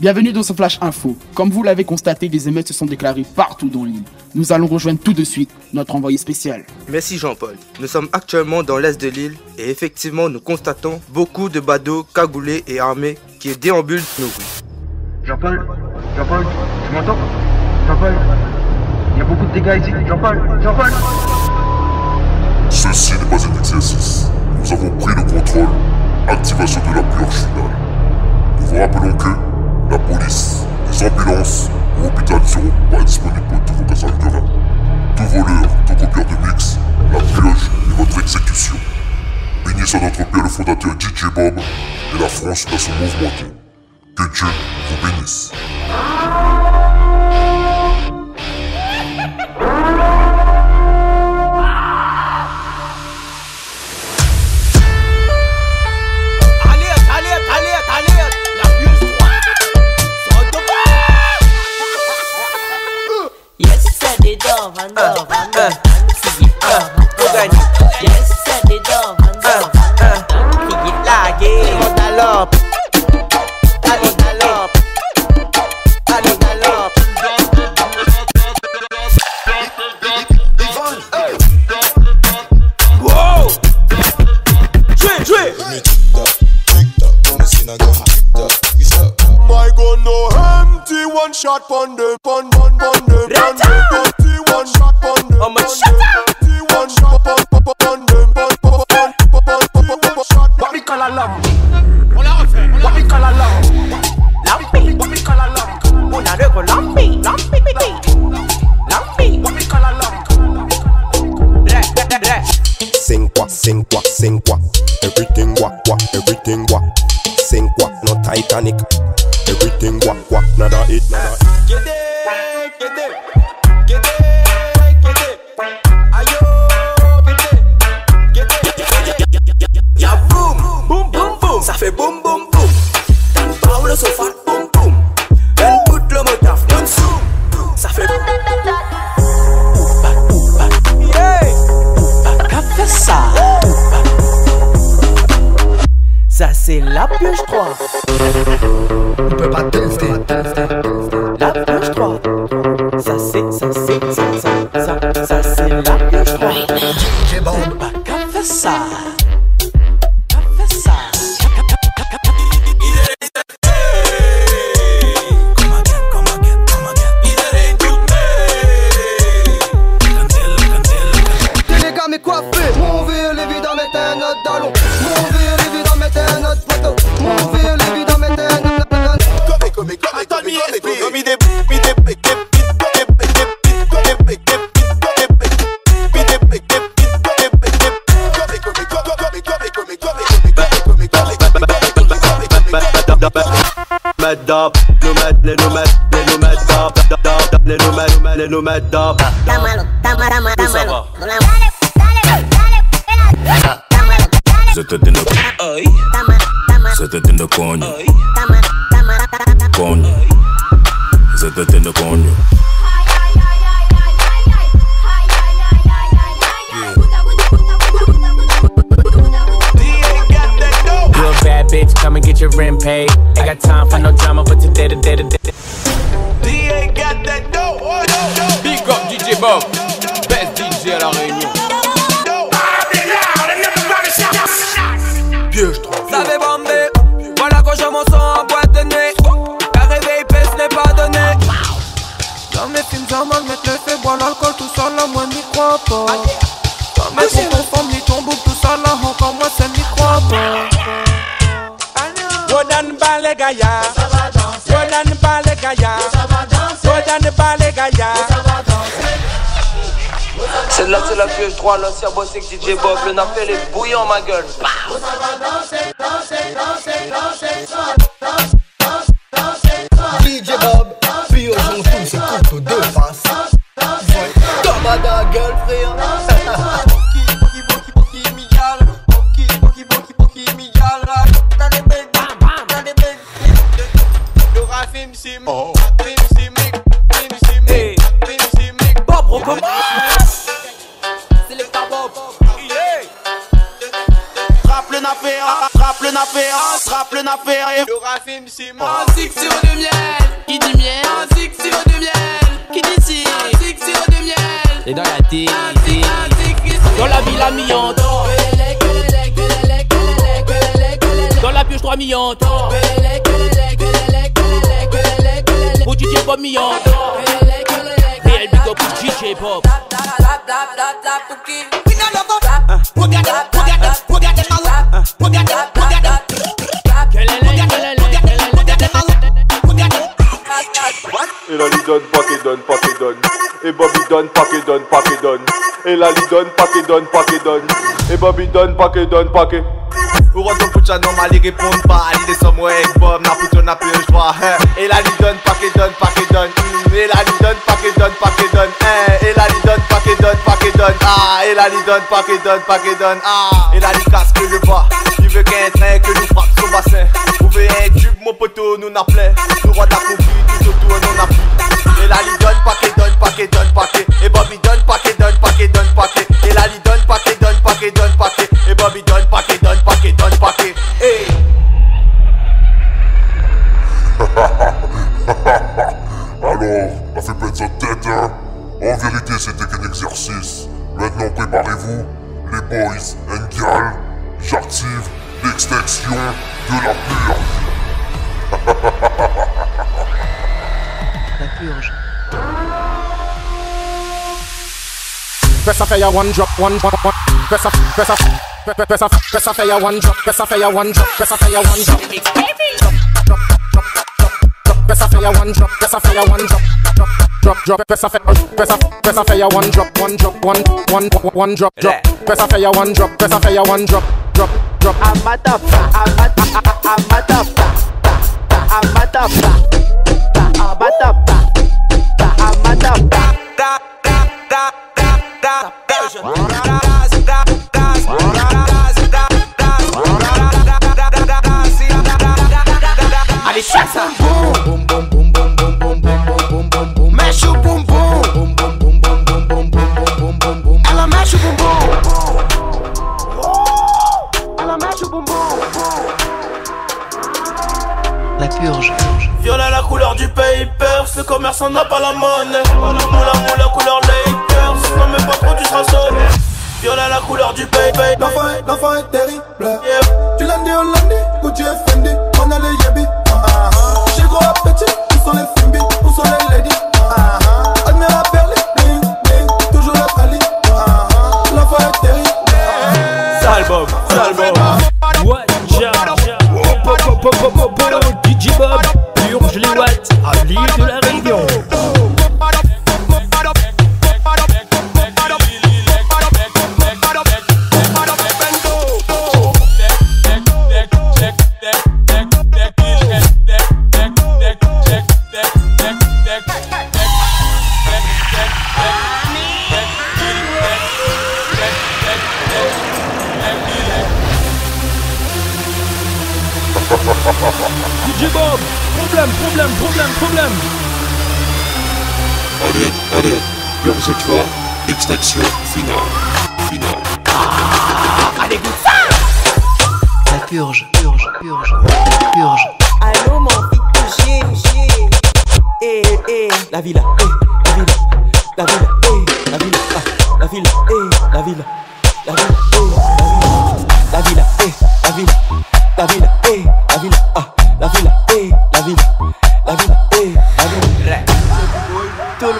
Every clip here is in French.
Bienvenue dans ce Flash Info. Comme vous l'avez constaté, des émeutes se sont déclarées partout dans l'île. Nous allons rejoindre tout de suite notre envoyé spécial. Merci Jean-Paul. Nous sommes actuellement dans l'est de l'île et effectivement nous constatons beaucoup de badauds cagoulés et armés qui déambulent nos rues. Jean-Paul Jean-Paul Tu m'entends? Jean-Paul Il y a beaucoup de dégâts ici. Jean-Paul Jean-Paul Ceci n'est pas un exercice. Nous avons pris le contrôle. Activation de la purge finale. Nous vous rappelons que disponibles pour tous vos cassages de rein. Tout voleur, tout de mix, la purge et votre exécution. Bénissez notre père le fondateur DJ Bob et la France dans son mouvement. Que Dieu vous bénisse. Ponder, ponder, ponder, ponder, ponder, one shot, ponder, ponder, one shot, ponder, ponder, ponder, ponder, one shot. What we call a lump? What we call a lump? Lumpy. What we call a lump? Una luego lumpy, lumpy, lumpy, lumpy. What we call a lump? Re, re, re. Sing what, sing what, sing what. Everything what, what, everything what. Sing what, no Titanic nada it, nada it. Get it, get it, get it, get it. Ayo, get it, get it. Ya boom, boom, boom, boom. Ça fait boom, boom, boom. Tan Paulo so fat, boom, boom. Ben put le mot taf, non zoom. Ça fait boom. C'est la pioche 3 On peut pas tester i'ma tendo. Oi. Tá maluco, tá maluco. Só tô tendo tô. Bad bitch, come and get your rent paid. I got time for no drama, but today, today, today. Bob Best DJ à la Réunion. Piège trop Ça fait bomber Voilà quand je m'en sens en boîte de nuit. La réveil pèse n'est pas donné. Dans mes films j'en mettre le fait boire l'alcool tout ça là moi n'y crois pas. Dans mes bons conformes ni ton bouc tout ça là encore moi ça n'y crois pas. Wodan balé gaïa Wodan balé gaïa Wodan gaïa Celle-là c'est la pioche 3, l'ancien boss avec DJ Bob, le nappel est bouillant ma gueule. DJ Bob Pioche on tout c'est couteau de face. Ta gueule frère Frappe le affaire. Et Racine Simon. un six sirop de miel. Qui dit miel Un six sirop de miel. Qui dit si Un six sirop de miel. Et dans la tête. Dans la ville à millions. Dans la pioche 3 millions. Pour DJ Bob millions. Réel big up pour DJ Bob. Et là, lui donne, pas qu'il donne, pas qu'il donne. Et Bobby donne, pas donne, pas qu'il donne. Et là, lui donne, pas donne, pas qu'il donne. Et Bobby donne, pas donne, pas qu'il. Pour autant pour normal ils répondent pas Il est somewhere avec Bob n'a pour ton appel je hein. Et là lui donne pas donne pas donne Hmm, Et là lui donne pas qu'il donne pas qu'il donne hein. Et là donne pas donne pas donne Ah Et là lui donne pas donne pas qu'il donne Ah Et là casse que le bas Il veut qu'un train que nous frappe son bassin Trouver un tube mon poteau nous n'a Le roi de Press a fire one drop, one one one. Press a press a press a press a press a fire one drop, press a fire one drop, press a fire one drop. Drop, drop, drop, drop, drop, drop. Press a fire one drop, press a fire one drop, drop, drop, drop. Press a fire, press a press a fire one drop, one drop, one one one drop, drop. Press a fire one drop, press a fire one drop, drop, drop. Amatapa, amatapa, amatapa, amatapa, amatapa, amatapa. I distract some. Violet la couleur du pays. L'enfant est, l'enfant est terrible. Yeah. Du lundi au lundi, Gucci et Fendi, on a les yabis. Uh -huh. Chez gros appétit, où sont les fimbi, où sont les ladies. Uh ah, -huh. Admira bling, bling, toujours la Cali. L'enfant est terrible. Yeah. Salbum. What. DJ Bob, pur, je les watts, habillé de la région. DJ Bob, problème, problème, problème, problème. Allez, allez, bien cette fois, extraction finale. Finale. Allez, goûte ça. La purge, purge, purge, purge. Allô mon petit G, Eh, eh, la villa, eh, la villa, la villa, eh, la villa, ah, la villa, eh, la villa, la villa, eh, la villa, la villa, eh, la villa,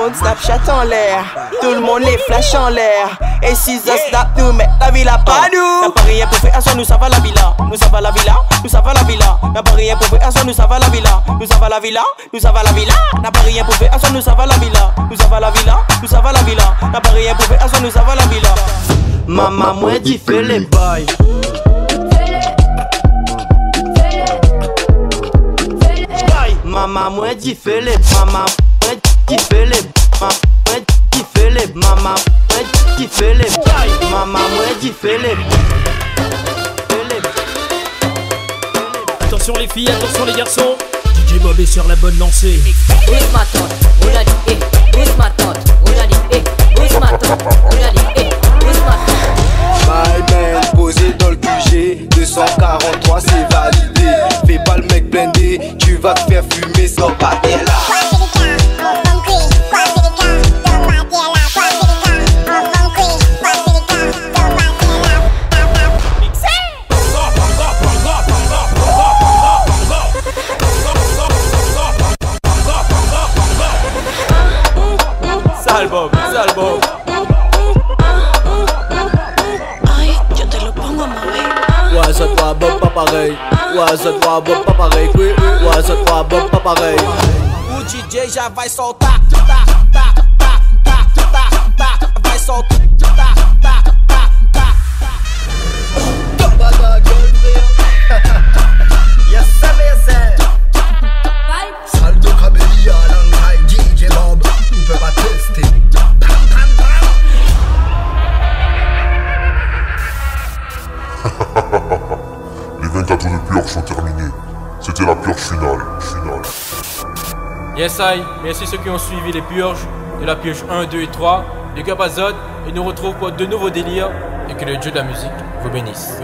monde Snapchat en l'air, tout le monde les flash en l'air. Et si ça snap nous met la villa pas nous. N'a pas rien pour faire, nous ça va la villa, nous ça va la villa, nous ça va la villa. N'a pas rien pour faire, nous ça va la villa, nous ça va la villa, nous ça va la villa. N'a pas rien pour faire, nous ça va la villa, nous ça va la villa, nous ça va la villa. N'a pas rien pour faire, nous ça va la villa. Maman moi dit fais les boys. Maman moi dit fais les maman moi dit fais les maman moi dit fais les maman moi dit fais les maman moi dit fais les Attention les filles, attention les garçons. DJ Bob est sur la bonne lancée. Who's ma tante? On a dit, eh. Who's ma tante? On a dit, eh. Who's ma tante? On a dit, eh. Who's ma tante? Sale Bob. Ay, yo te lo pongo a mover. Ouais, ça toi Bob pas pareil. Ouais, ça toi Bob pas pareil. Oui, ouais, ça toi Bob pas pareil. O DJ já vai soltar. Tá, tá, tá, tá, tá, tá. Vai soltar. Yes, I. Merci ceux qui ont suivi les purges de la purge 1, 2 et 3. Les Cap Azod et nous retrouvons pour de nouveaux délires et que le dieu de la musique vous bénisse.